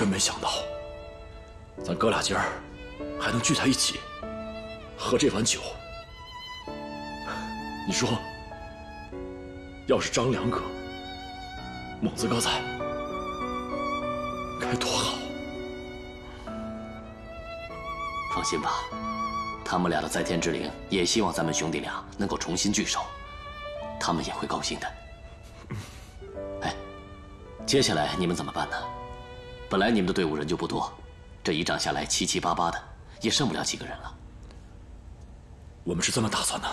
真没想到，咱哥俩今儿还能聚在一起，喝这碗酒。你说，要是张良哥、猛子哥在，该多好！放心吧，他们俩的在天之灵也希望咱们兄弟俩能够重新聚首，他们也会高兴的。哎，接下来你们怎么办呢？本来你们的队伍人就不多，这一仗下来七七八八的，也剩不了几个人了。我们是这么打算的：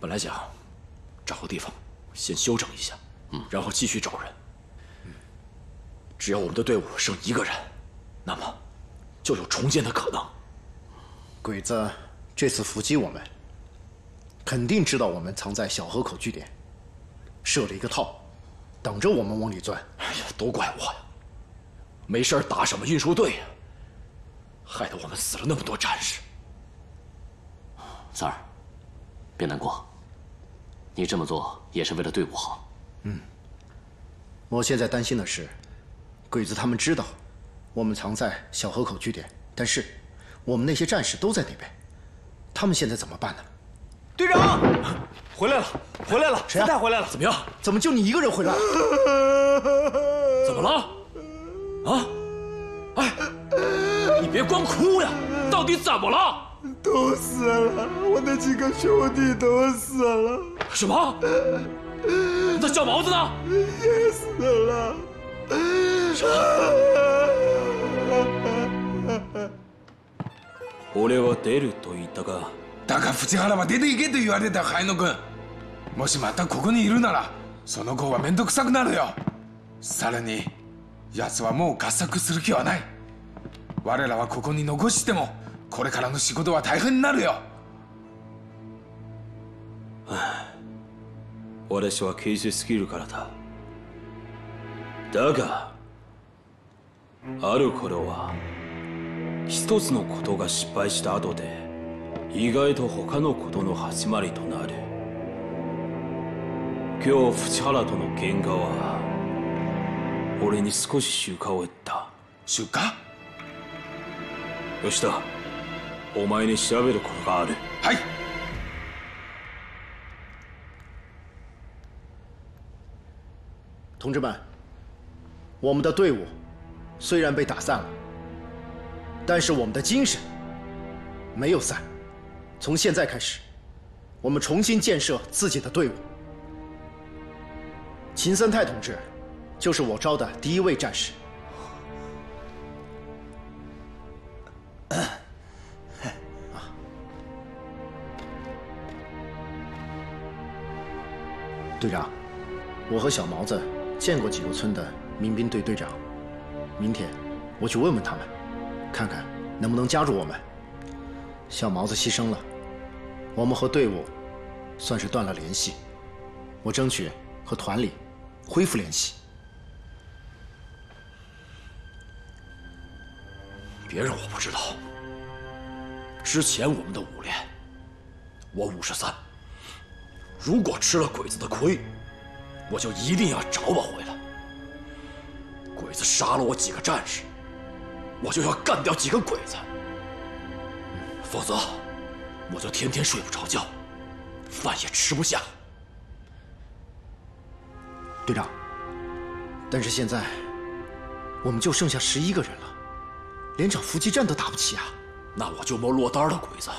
本来想找个地方先休整一下，嗯，然后继续找人。只要我们的队伍剩一个人，那么就有重建的可能。鬼子这次伏击我们，肯定知道我们藏在小河口据点，设了一个套，等着我们往里钻。哎呀，都怪我呀！没事打什么运输队呀？害得我们死了那么多战士。三儿，别难过，你这么做也是为了队伍好。嗯，我现在担心的是，鬼子他们知道我们藏在小河口据点，但是我们那些战士都在那边，他们现在怎么办呢？队长，回来了，回来了，谁带？回来了，怎么样？怎么就你一个人回来了？怎么了？啊！哎，你别光哭呀！到底怎么了？都死了，我那几个兄弟都死了。什么？那小毛子呢？也死了。什么？俺は出ると言ったがだが藤原は出て行けと言われた海野君もしまたここにいるならその子は面倒くさくなるよさらに 奴はもう合作する気はない。我らはここに残してもこれからの仕事は大変になるよ。私は刑事すぎるからだ。だがある頃は一つのことが失敗した後で意外と他のことの始まりとなる。今日淵原との喧嘩は俺に少し収穫を得た収穫吉田お前に調べることがあるはい同志们，我们的队伍虽然被打散了，但是我们的精神没有散。从现在开始，我们重新建设自己的队伍。秦森泰同志 就是我招的第一位战士。队长，我和小毛子见过几个村的民兵队队长，明天我去问问他们，看看能不能加入我们。小毛子牺牲了，我们和队伍算是断了联系，我争取和团里恢复联系。别人我不知道，之前我们的武连，我五十三。如果吃了鬼子的亏，我就一定要找我回来。鬼子杀了我几个战士，我就要干掉几个鬼子，否则我就天天睡不着觉，饭也吃不下。队长，但是现在我们就剩下十一个人了，连场伏击战都打不起啊！那我就摸落单的鬼子。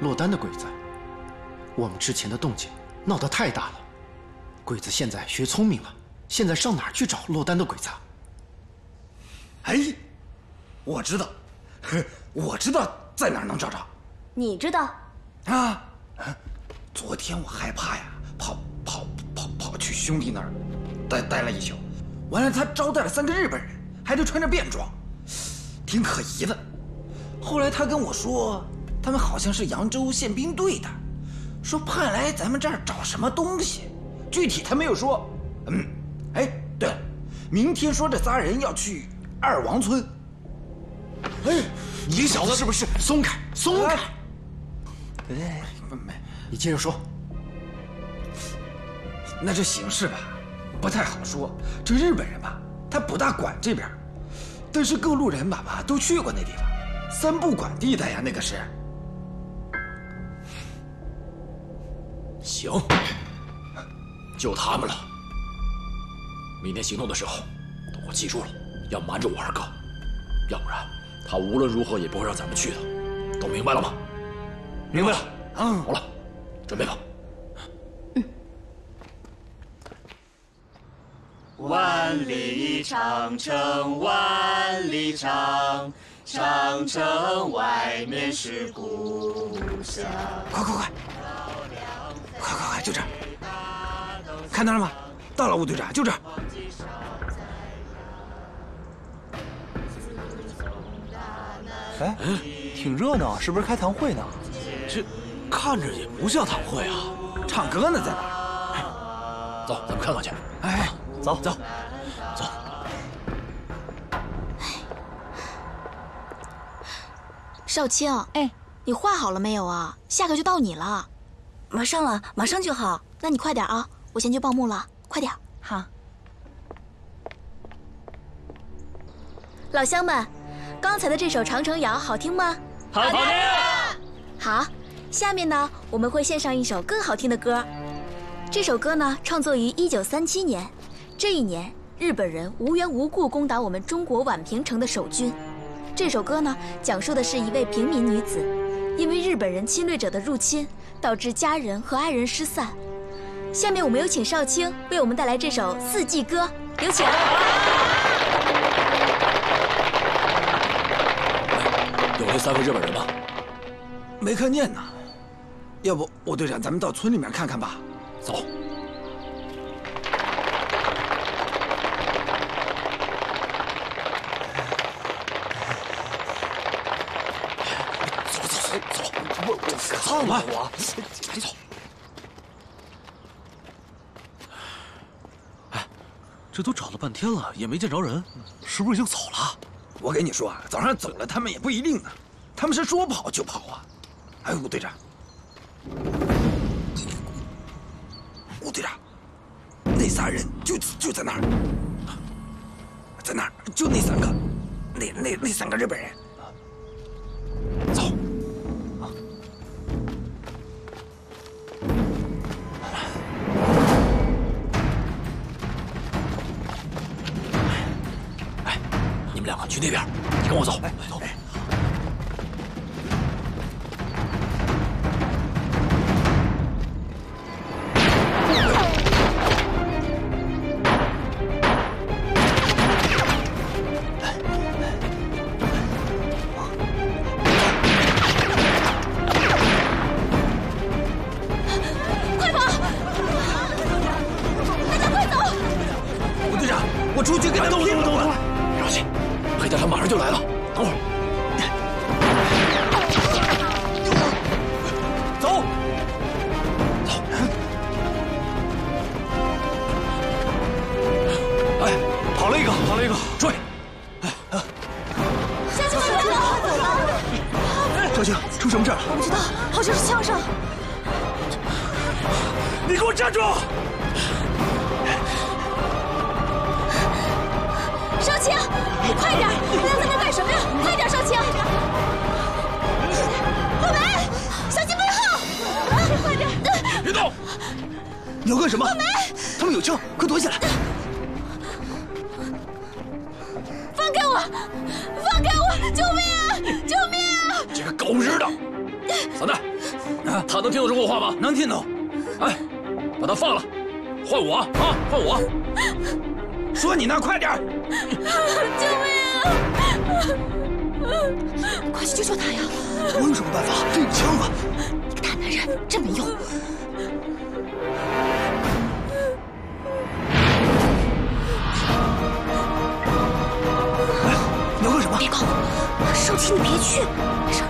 落单的鬼子，我们之前的动静闹得太大了，鬼子现在学聪明了，现在上哪儿去找落单的鬼子？哎，我知道，我知道在哪儿能找着。你知道？啊，昨天我害怕呀，跑跑跑跑去兄弟那儿待待了一宿，完了他招待了三个日本人，还都穿着便装，挺可疑的。后来他跟我说。他们好像是扬州宪兵队的，说派来咱们这儿找什么东西，具体他没有说。嗯，哎，对了，明天说这仨人要去二王村。哎，你小子是不是松开？松开！哎，没，你接着说。那就形势吧，不太好说。这日本人吧，他不大管这边，但是各路人马吧都去过那地方，三不管地带呀，那个是。行，就他们了。明天行动的时候，都给我记住了，要瞒着我二哥，要不然他无论如何也不会让咱们去的。都明白了吗？明白了。嗯，好了，准备吧。万里长城万里长，长城外面是故乡。快快快！快快快，就这儿，看到了吗？到了，吴队长，就这儿。哎，挺热闹，是不是开堂会呢？这看着也不像堂会啊，唱歌呢，在哪？走，咱们看看去。哎，走走走。少卿，哎，你画好了没有啊？下个就到你了。马上了，马上就好。那你快点啊，我先去报幕了，快点。好。老乡们，刚才的这首《长城谣》好听吗？好听。好，下面呢，我们会献上一首更好听的歌。这首歌呢，创作于一九三七年。这一年，日本人无缘无故攻打我们中国宛平城的守军。这首歌呢，讲述的是一位平民女子，因为日本人侵略者的入侵，导致家人和爱人失散。下面我们有请少卿为我们带来这首《四季歌》，有请。有那三个日本人吗？没看见呢。要不，吴队长，咱们到村里面看看吧。走。走我看看我，还走。哎，这都找了半天了，也没见着人，是不是已经走了？我跟你说啊，早上走了，他们也不一定呢。他们是说跑就跑啊！哎，吴队长，吴队长，那仨人就就在那儿，在那儿，就那三个，那那那三个日本人。走。去那边，你跟我走。哎，走。动！你要干什么？他们有枪，快躲起来！放开我！放开我！救命啊！救命啊！这个狗日的！三代，啊，他能听懂中国话吗？能听懂。哎，把他放了，换我啊！换我！说你呢，快点！救命啊！快去救救他呀！我有什么办法？这有枪啊！你个大男人，真没用！你要干什么？别搞！少奇，你别去！没事。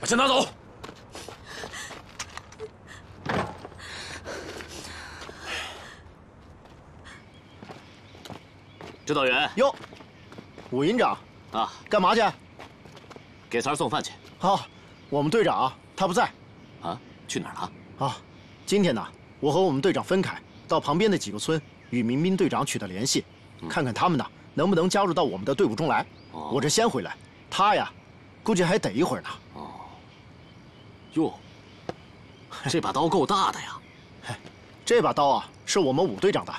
把枪拿走！指导员哟，武营长啊，干嘛去？给三儿送饭去。好，我们队长啊，他不在。啊，去哪儿了？啊，今天呢，我和我们队长分开，到旁边的几个村与民兵队长取得联系，看看他们呢能不能加入到我们的队伍中来。我这先回来，他呀，估计还得一会儿呢。哦，哟，这把刀够大的呀！这把刀啊，是我们武队长的。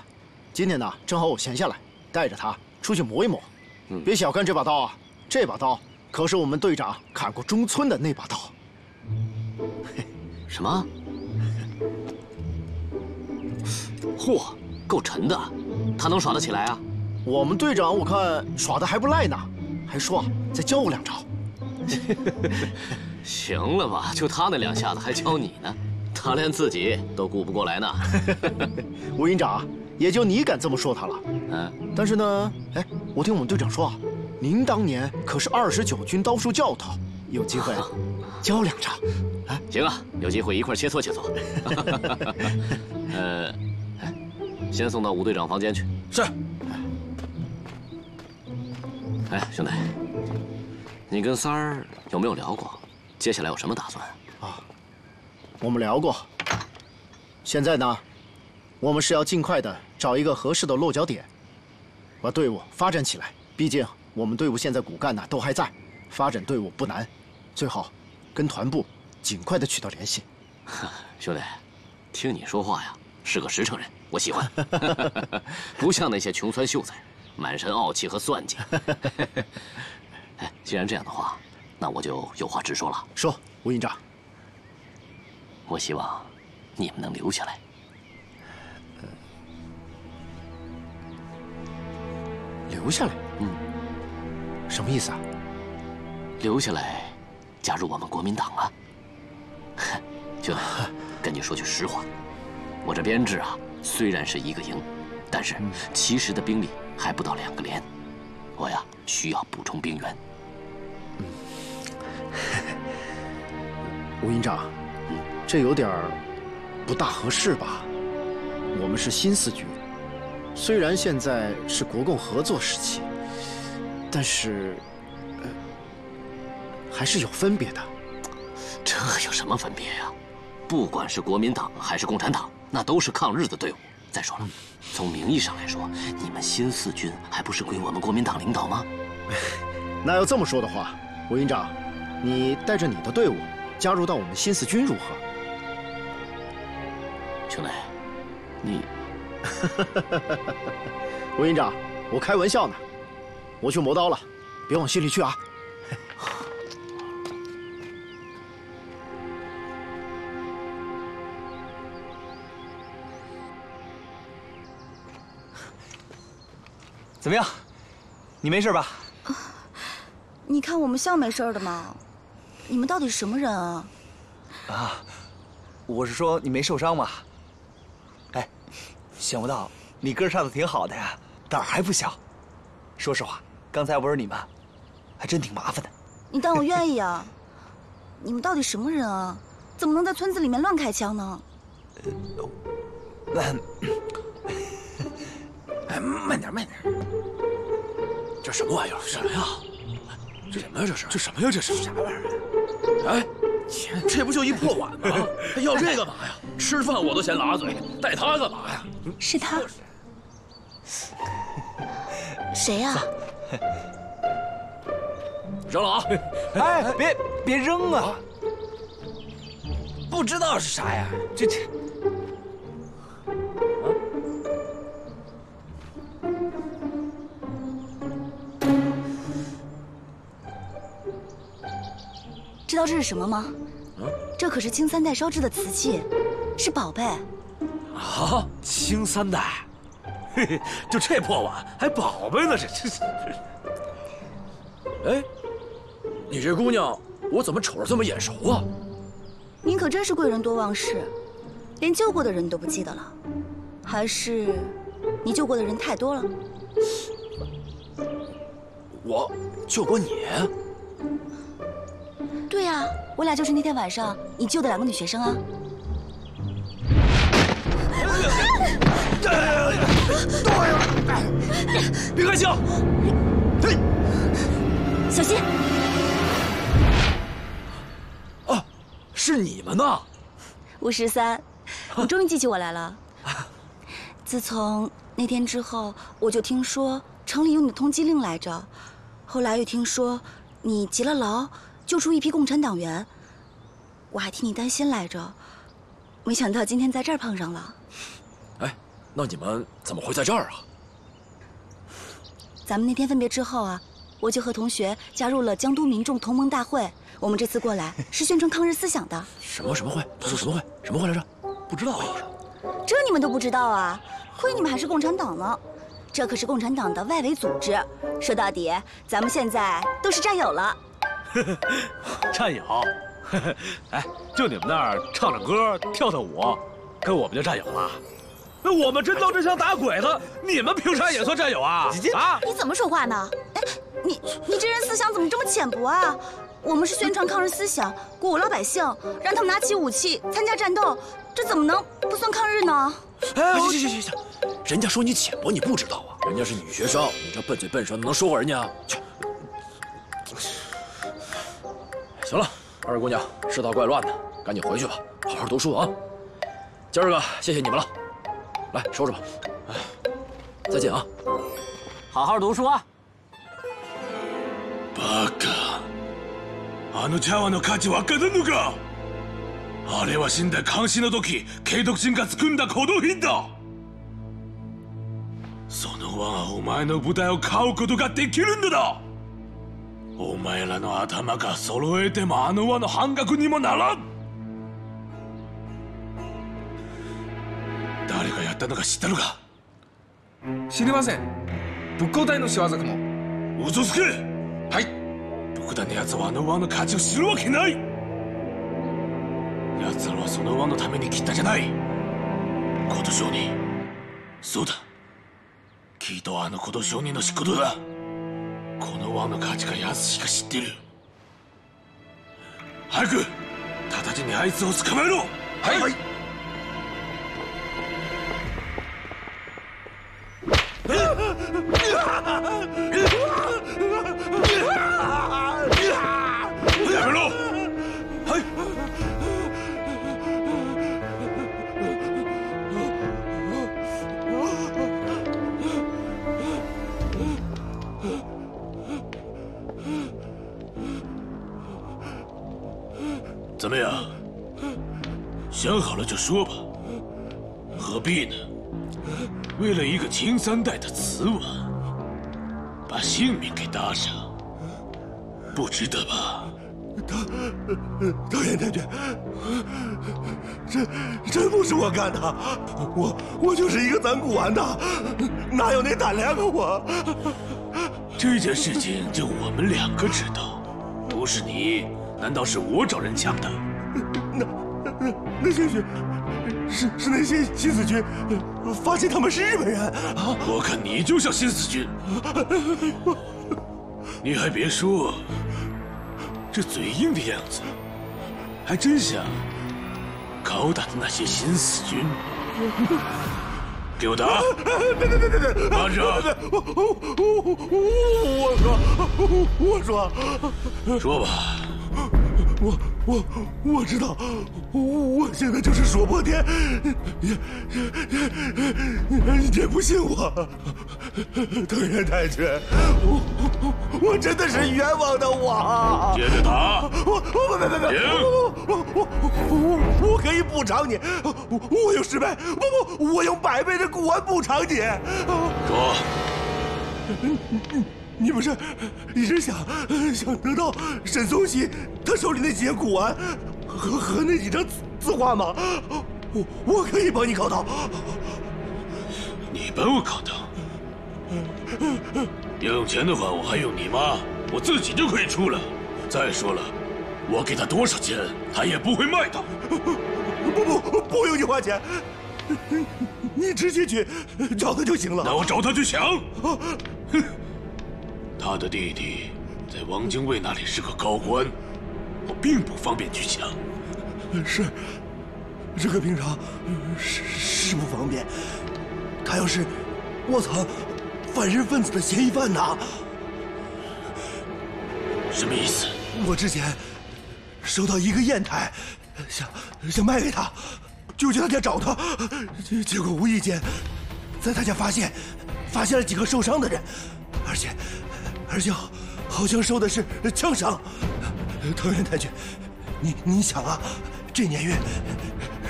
今天呢，正好我闲下来，带着他出去磨一磨。别小看这把刀啊，这把刀可是我们队长砍过中村的那把刀。什么？嚯，够沉的，他能耍得起来啊？我们队长我看耍的还不赖呢，还说再教我两招。行了吧，就他那两下子还教你呢，他连自己都顾不过来呢。吴营长，也就你敢这么说他了。嗯，但是呢，哎，我听我们队长说啊，您当年可是二十九军刀术教头，有机会教两招。啊，行啊，有机会一块切磋切磋。呃，先送到吴队长房间去。是。哎，兄弟，你跟三儿有没有聊过，接下来有什么打算？啊，我们聊过。现在呢，我们是要尽快的找一个合适的落脚点，把队伍发展起来。毕竟我们队伍现在骨干呢都还在，发展队伍不难，最好跟团部尽快的取得联系。兄弟，听你说话呀，是个实诚人，我喜欢，不像那些穷酸秀才。满身傲气和算计。哎，既然这样的话，那我就有话直说了。说，吴营长。我希望你们能留下来。留下来？嗯。什么意思啊？留下来，加入我们国民党啊！兄弟，跟你说句实话，我这编制啊，虽然是一个营，但是其实的兵力。还不到两个连，我呀需要补充兵员。嗯，吴营长，这有点不大合适吧？我们是新四军，虽然现在是国共合作时期，但是呃还是有分别的。这有什么分别呀？不管是国民党还是共产党，那都是抗日的队伍。再说了。从名义上来说，你们新四军还不是归我们国民党领导吗？那要这么说的话，吴营长，你带着你的队伍加入到我们新四军如何？兄弟，你，吴营长，我开玩笑呢，我去磨刀了，别往心里去啊。怎么样？你没事吧？你看我们像没事的吗？你们到底是什么人啊？啊，我是说你没受伤吗？哎，想不到你歌唱的挺好的呀，胆儿还不小。说实话，刚才要不是你们，还真挺麻烦的。你当我愿意啊？你们到底什么人啊？怎么能在村子里面乱开枪呢？慢。哎，慢点，慢点。这什么玩意儿？什么呀？这什么呀？这是？这什么呀？这是啥玩意儿？哎，这不就一破碗吗？要这干嘛呀？吃饭我都嫌拉嘴，带他干嘛呀？是他。谁呀？扔了啊！哎，别别扔啊！不知道是啥呀？这这。知道这是什么吗？嗯这可是青三代烧制的瓷器，是宝贝。啊，青三代，嘿嘿，就这破碗还宝贝呢？这这这。哎，你这姑娘，我怎么瞅着这么眼熟啊？您可真是贵人多忘事，连救过的人你都不记得了，还是你救过的人太多了？我救过你？对呀，我俩就是那天晚上你救的两个女学生啊！别开枪！嘿，小心！啊，是你们呐！吴十三，你终于记起我来了。自从那天之后，我就听说城里有你的通缉令来着，后来又听说你劫了牢，救出一批共产党员，我还替你担心来着。没想到今天在这儿碰上了。哎，那你们怎么会在这儿啊？咱们那天分别之后啊，我就和同学加入了江都民众同盟大会。我们这次过来是宣传抗日思想的。什么什么会？他说什么会？什么会来着？不知道啊。这你们都不知道啊？亏你们还是共产党呢！这可是共产党的外围组织。说到底，咱们现在都是战友了。战友？哎，就你们那儿唱唱歌、跳跳舞，跟我们就战友了？那我们真刀真枪打鬼子，你们凭啥也算战友啊？啊！你怎么说话呢？哎，你你这人思想怎么这么浅薄啊？我们是宣传抗日思想，鼓舞老百姓，让他们拿起武器参加战斗，这怎么能不算抗日呢？哎，行行行行行，人家说你浅薄，你不知道啊？人家是女学生，你这笨嘴笨舌的能说过人家？去。行了，二姑娘，世道怪乱的，赶紧回去吧，好好读书啊。今儿个谢谢你们了，来收拾吧。哎，再见啊！好好读书啊！バカ。あの茶碗の価値わかるのかあれは死んだ監視の時慶徳人が作んだ古道品だその輪はお前の舞台を買うことができるんだだ お前らの頭が揃えてもあの輪の半額にもならん。誰がやったのか知ったのか。知りません。仏光隊の仕業かも。嘘つけ。はい。福田の奴はあの輪の価値を知るわけない。奴らはその輪のために切ったじゃない。琴商人。そうだ。きっとあの琴商人の仕事だ。この輪の価値が奴しか知ってる。早く直ちにあいつを捕まえろ。はい、はい 么呀？想好了就说吧，何必呢？为了一个秦三代的瓷碗，把性命给搭上，不值得吧？导导演太君，这真不是我干的，我我就是一个攒古玩的，哪有那胆量啊我？这件事情就我们两个知道，不是你，难道是我找人抢的？那那那些许是是那些新四军发现他们是日本人啊！我看你就像新四军，你还别说。这嘴硬的样子，还真像高大的那些新四军。给我打！别别别别别！慢着！我我我说我说说吧。我我我知道，我现在就是说破天，也也也不信我。藤原太君，我我真的是冤枉的我。接着打！我我别别别！我我我我可以补偿你，我我用十倍不不，我用百倍的古玩补偿你。说。你不是一直想想得到沈松喜他手里那几件古玩和和那几张字字画吗？我我可以帮你搞到。你帮我搞到？用钱的话，我还用你吗？我自己就可以出了。再说了，我给他多少钱，他也不会卖的。不不不用你花钱，你直接去找他就行了。那我找他去抢。哼。他的弟弟在王精卫那里是个高官，我并不方便去抢。是，这个平常是是不方便。他要是卧藏反日分子的嫌疑犯呢。什么意思？我之前收到一个砚台，想想卖给他，就去他家找他，结结果无意间在他家发现发现了几个受伤的人，而且而且好像受的是枪伤。藤原太君，你你想啊，这年月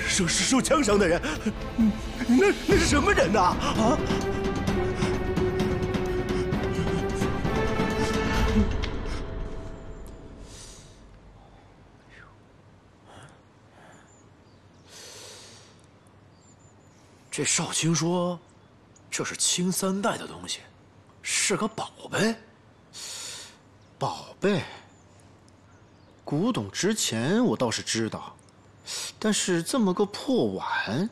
受受枪伤的人，那那是什么人呐？啊？这少卿说，这是清三代的东西，是个宝贝。宝贝，古董值钱，我倒是知道，但是这么个破碗，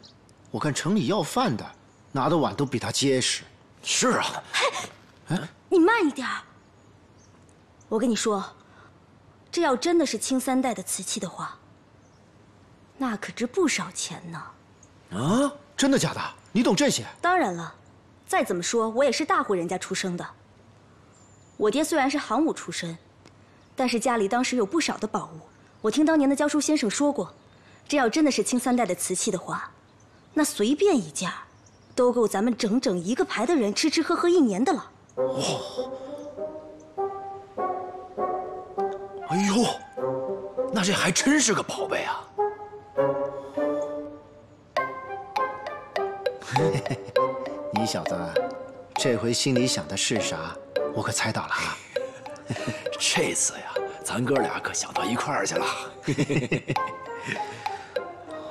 我看城里要饭的拿的碗都比它结实。是啊，哎你慢一点。我跟你说，这要真的是清三代的瓷器的话，那可值不少钱呢。啊，真的假的？你懂这些？当然了，再怎么说，我也是大户人家出生的。我爹虽然是行伍出身，但是家里当时有不少的宝物。我听当年的教书先生说过，这要真的是清三代的瓷器的话，那随便一件，都够咱们整整一个排的人吃吃喝喝一年的了。哎呦，那这还真是个宝贝啊！你小子，这回心里想的是啥？我可猜到了啊！这次呀，咱哥俩可想到一块儿去了。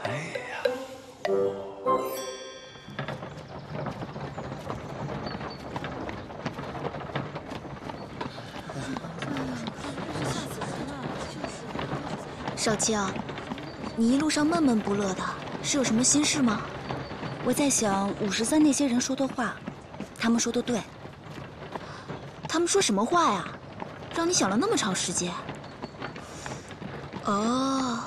哎呀，少卿，你一路上闷闷不乐的，是有什么心事吗？我在想五十三那些人说的话，他们说的对。他们说什么话呀？让你想了那么长时间。哦，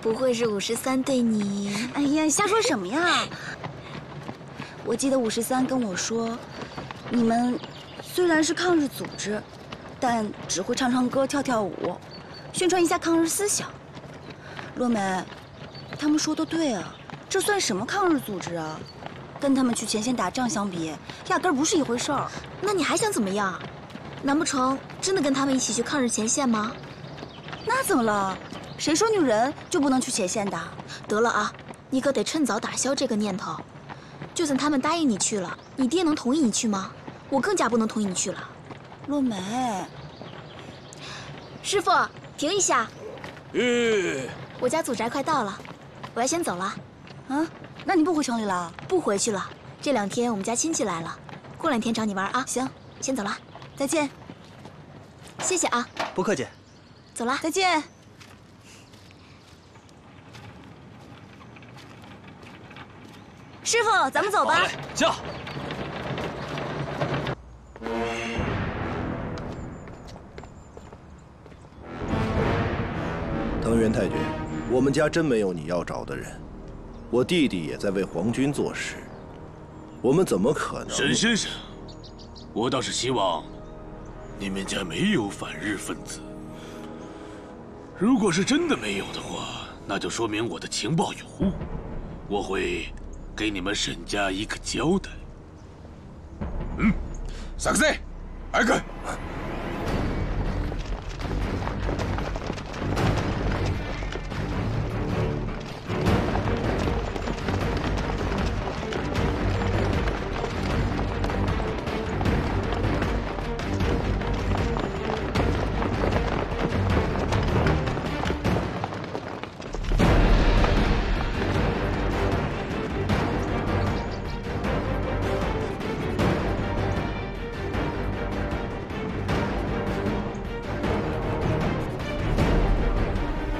不会是五十三对你……哎呀，瞎说什么呀！我记得五十三跟我说，你们虽然是抗日组织，但只会唱唱歌、跳跳舞，宣传一下抗日思想。洛梅，他们说的对啊，这算什么抗日组织啊？跟他们去前线打仗相比，压根儿不是一回事儿。那你还想怎么样？难不成真的跟他们一起去抗日前线吗？那怎么了？谁说女人就不能去前线的？得了啊，你可得趁早打消这个念头。就算他们答应你去了，你爹能同意你去吗？我更加不能同意你去了。洛梅，师傅，停一下。嗯，我家祖宅快到了，我要先走了。啊？那你不回城里了？不回去了。这两天我们家亲戚来了，过两天找你玩啊。行，先走了，再见。谢谢啊。不客气。走了，再见。师傅，咱们走吧。驾。藤原太君，我们家真没有你要找的人，我弟弟也在为皇军做事，我们怎么可能？沈先生，我倒是希望你们家没有反日分子。如果是真的没有的话，那就说明我的情报有误，我会给你们沈家一个交代。嗯，作せ、早く。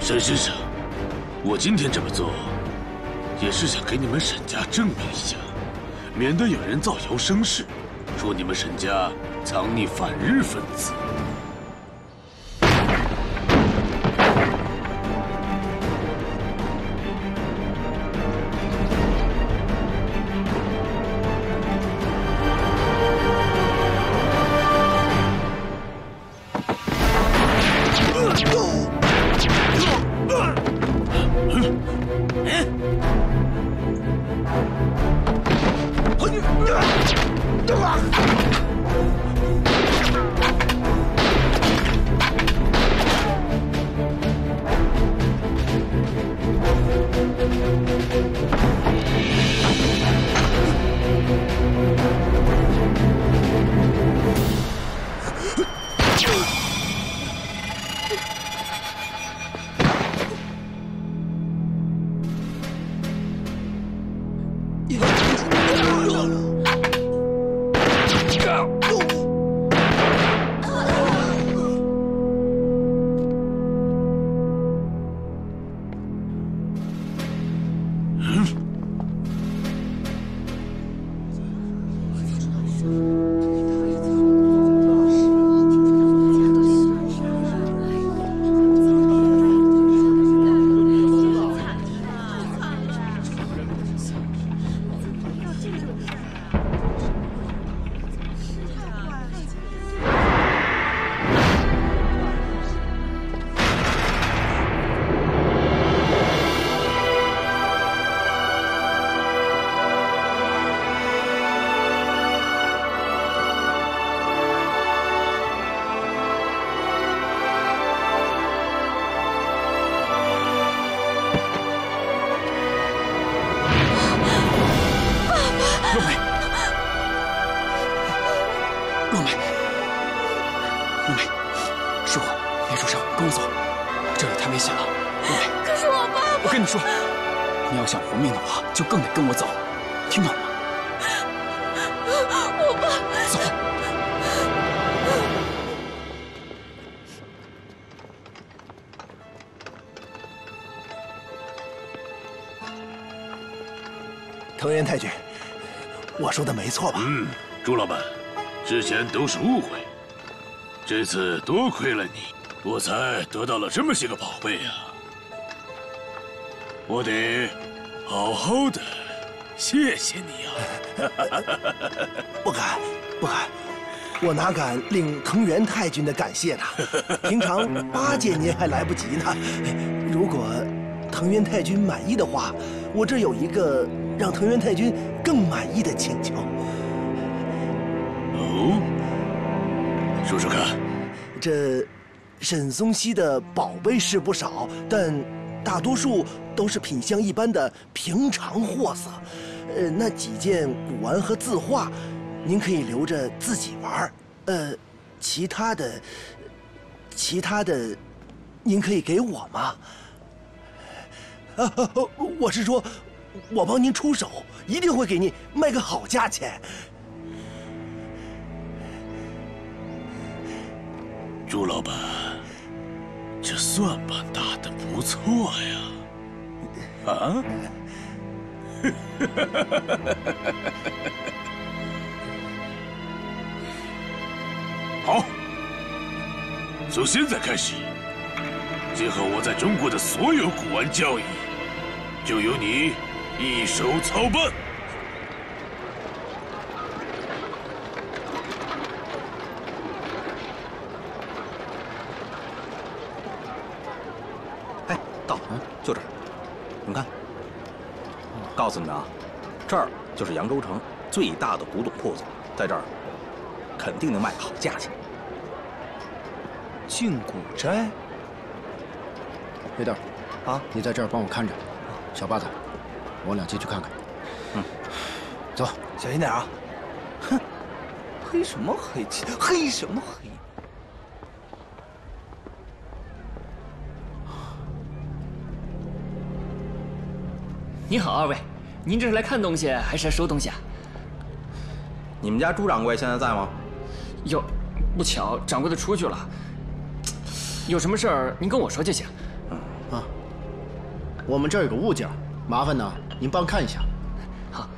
沈先生，我今天这么做，也是想给你们沈家证明一下，免得有人造谣生事，说你们沈家藏匿反日分子。藤原太君，我说的没错吧？嗯，朱老板，之前都是误会，这次多亏了你，我才得到了这么些个宝贝呀、我得好好的谢谢你啊！不敢，不敢，我哪敢令藤原太君的感谢呢？平常巴结您还来不及呢。如果藤原太君满意的话，我这有一个让藤原太君更满意的请求。哦，说说看。这沈松溪的宝贝是不少，但大多数都是品相一般的平常货色。呃，那几件古玩和字画，您可以留着自己玩儿。呃，其他的，其他的，您可以给我吗？啊，我是说，我帮您出手，一定会给您卖个好价钱。朱老板，这算盘打得不错呀！啊？好，从现在开始，今后我在中国的所有古玩交易，就由你一手操办。哎，到，就这儿。你们看，告诉你们啊，这儿就是扬州城最大的古董铺子，在这儿肯定能卖个好价钱。静古斋，黑豆，啊，你在这儿帮我看着，小八仔，我俩进去看看。嗯，走，小心点啊！哼，黑什么黑？黑什么黑？你好，二位，您这是来看东西还是来收东西啊？你们家朱掌柜现在在吗？哟，不巧，掌柜的出去了。有什么事儿您跟我说就行。啊，我们这儿有个物件，麻烦呢您帮看一下。好。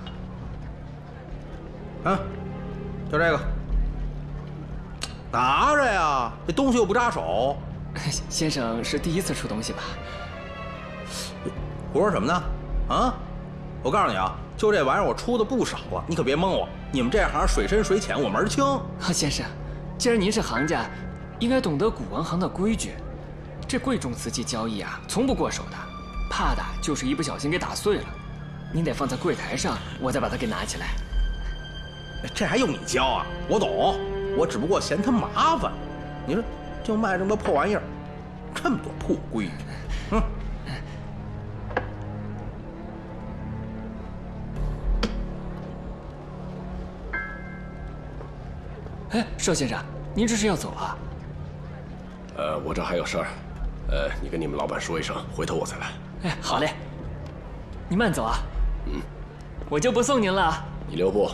嗯，就这个，拿着呀！这东西又不扎手。先生是第一次出东西吧？胡说什么呢？啊！我告诉你啊，就这玩意儿我出的不少啊，你可别蒙我。你们这行水深水浅，我门儿清。啊，先生，既然您是行家，应该懂得古玩行的规矩。这贵重瓷器交易啊，从不过手的，怕的就是一不小心给打碎了。您得放在柜台上，我再把它给拿起来。这还用你教啊？我懂，我只不过嫌它麻烦。你说，就卖这么多破玩意儿，这么多破规矩，哼！哎，邵先生，您这是要走啊？呃，我这还有事儿，呃，你跟你们老板说一声，回头我再来。哎，好嘞，你慢走啊。嗯，我就不送您了。你留步。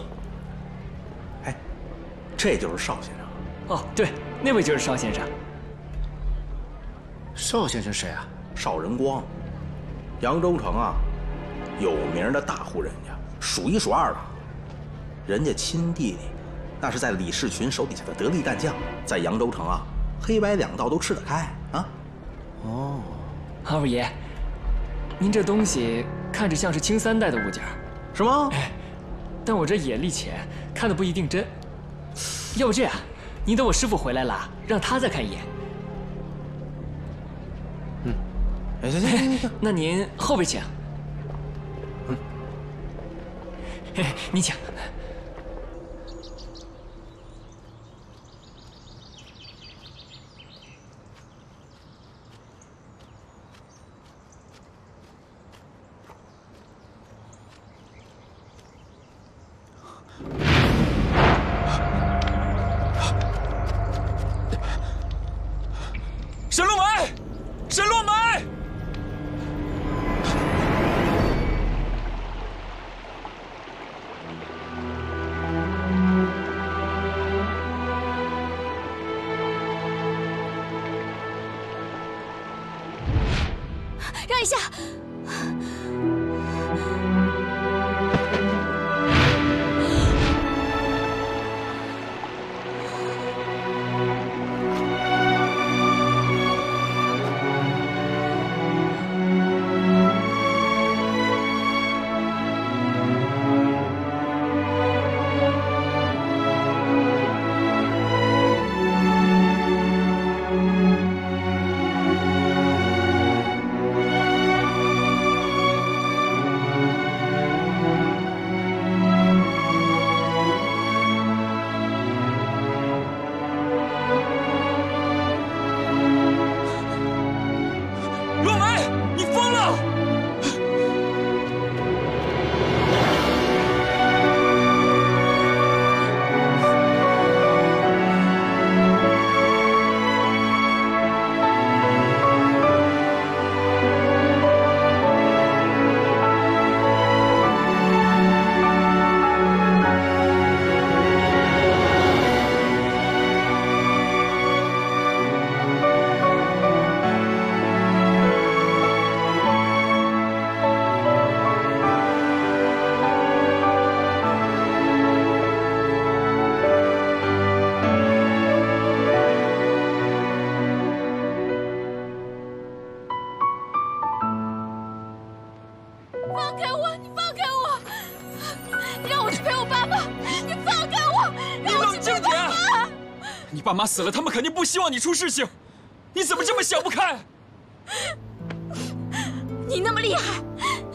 哎，这就是邵先生。哦，对，那位就是邵先生。邵先生谁啊？邵仁光，扬州城啊，有名的大户人家，数一数二的。人家亲弟弟，那是在李世群手底下的得力干将，在扬州城啊，黑白两道都吃得开啊。哦，二爷，您这东西看着像是清三代的物件，是吗？哎，但我这眼力浅，看的不一定真。要不这样，您等我师傅回来了，让他再看一眼。嗯，哎，行行行行，那您后边请。嗯，嘿，您请。妈死了，他们肯定不希望你出事情。你怎么这么想不开？你那么厉害，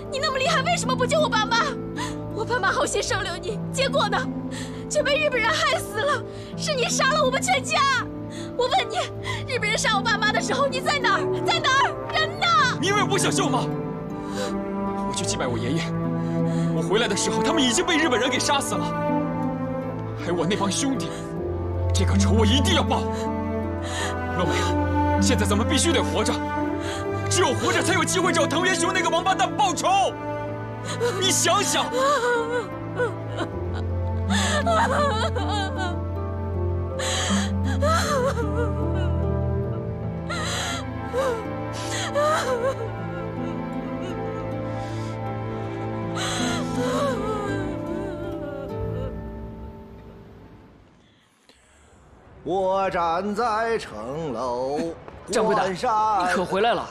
你那么厉害，为什么不救我爸妈？我爸妈好心收留你，结果呢，却被日本人害死了。是你杀了我们全家！我问你，日本人杀我爸妈的时候，你在哪儿？在哪儿？人呢？你以为我不想救吗？我去祭拜我爷爷，我回来的时候，他们已经被日本人给杀死了。还有我那帮兄弟，这个仇我一定要报。洛梅，现在咱们必须得活着，只有活着才有机会找藤原雄那个王八蛋报仇。你想想。我站在城楼掌柜的，你可回来了？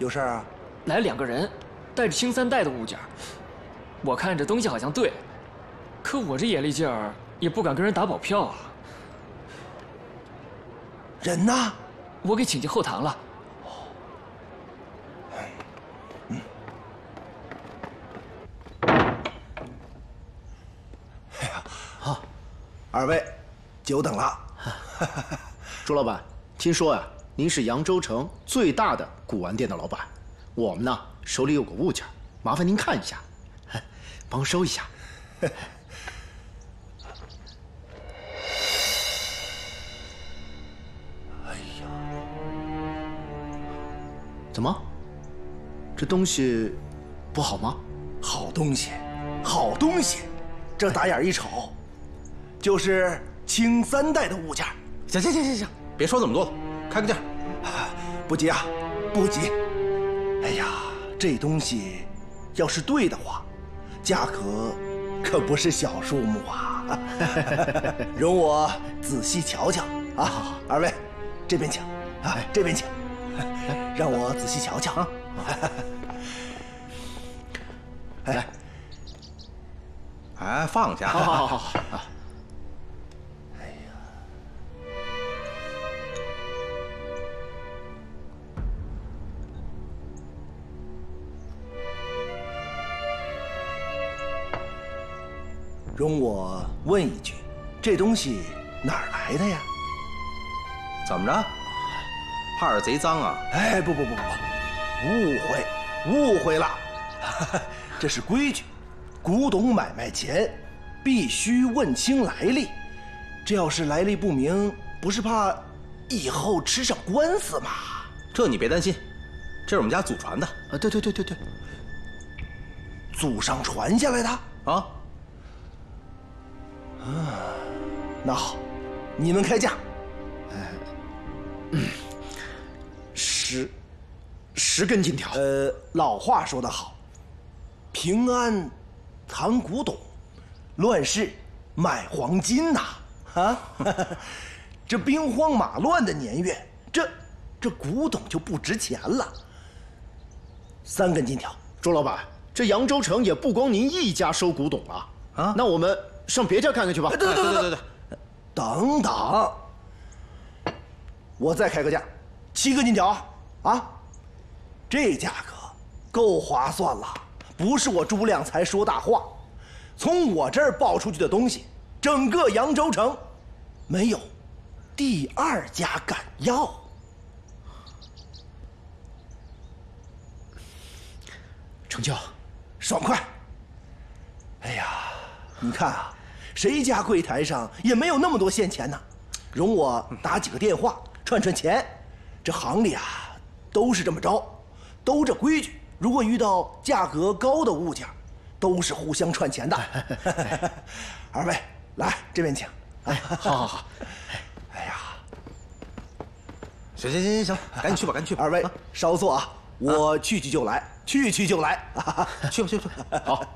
有事儿啊？来两个人，带着清三代的物件。我看这东西好像对，可我这眼力劲儿也不敢跟人打保票啊。人呢？我给请进后堂了。哎呀，二位，久等了。朱老板，听说啊，您是扬州城最大的古玩店的老板，我们呢手里有个物件，麻烦您看一下，帮我收一下。哎呀，怎么？这东西不好吗？好东西，好东西，这打眼一瞅，就是清三代的物件。行行行行行，别说那么多了，开个价。不急啊，不急。哎呀，这东西要是对的话，价格可不是小数目啊。容我仔细瞧瞧啊。好二位，这边请啊，这边请，让我仔细瞧瞧啊。来，哎，放下。好好好好。容我问一句，这东西哪儿来的呀？怎么着？怕是贼脏啊？哎，不不不不不，误会，误会了。这是规矩，古董买卖前必须问清来历。这要是来历不明，不是怕以后吃上官司吗？这你别担心，这是我们家祖传的。啊，对对对对对，祖上传下来的啊。啊，那好，你们开价。嗯，十十根金条。呃，老话说得好，平安藏古董，乱世买黄金呐！啊，这兵荒马乱的年月，这这古董就不值钱了。三根金条，朱老板，这扬州城也不光您一家收古董啊。啊，那我们。上别家看看去吧。对对对对对，等等，我再开个价，七个金条啊，这价格够划算了，不是我朱亮才说大话。从我这儿报出去的东西，整个扬州城没有第二家敢要。成交，爽快。哎呀，你看啊。谁家柜台上也没有那么多现钱呢？容我打几个电话串串钱。这行里啊，都是这么着，都这规矩。如果遇到价格高的物件，都是互相串钱的。二位，来这边请。哎，好好好。哎呀，行行行行行，赶紧去吧，赶紧去吧。二位稍坐啊，我去去就来，去去就来。去吧去吧去吧。好。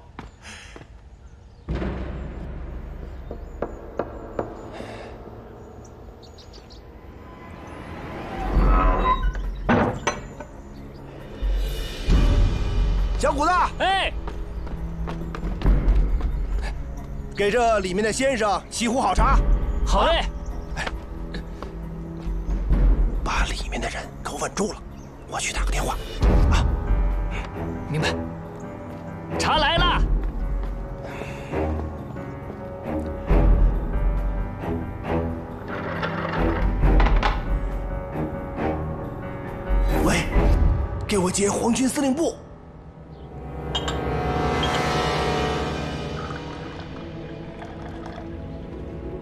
小谷子，哎，给这里面的先生沏壶好茶。好嘞。哎，把里面的人给我稳住了，我去打个电话。啊，明白。茶来了。给我接皇军司令部。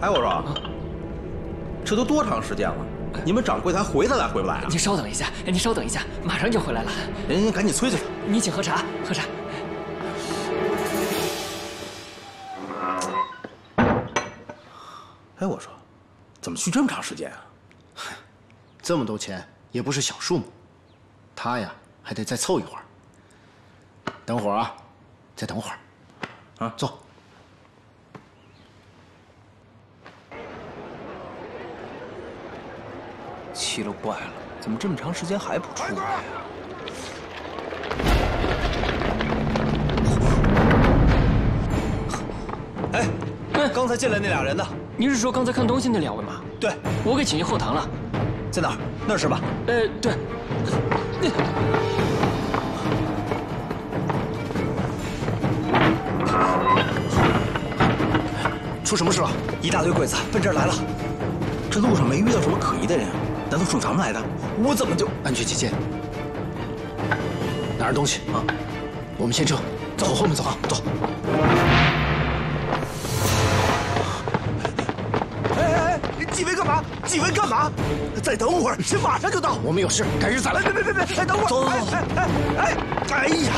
哎，我说，这都多长时间了？你们掌柜的还回来回不来啊？您稍等一下，您稍等一下，马上就回来了。您赶紧催催他。你请喝茶，喝茶。哎，我说，怎么去这么长时间啊？这么多钱也不是小数目，他呀还得再凑一会儿。等会儿啊，再等会儿。啊，坐。奇了怪了，怎么这么长时间还不出来呀？哎，刚才进来那俩人呢？您是说刚才看东西那两位吗？对，我给请进后堂了，在哪儿？那儿是吧？呃，对。出什么事了？一大堆鬼子奔这儿来了，这路上没遇到什么可疑的人，难道冲咱们来的？我怎么就安全起见，拿着东西啊！我们先撤，走后面走啊，走。干嘛？几位干嘛？再等会儿，先马上就到。我们有事，改日再来。别别别别！哎，等会儿。走走走。哎哎哎！哎呀！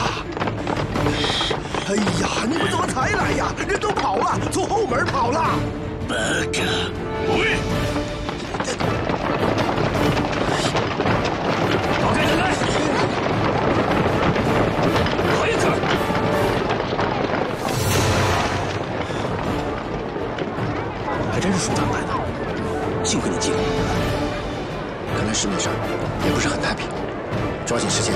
哎呀！你们怎么才来呀？人都跑了，从后门跑了。八嘎！喂！抓紧时间。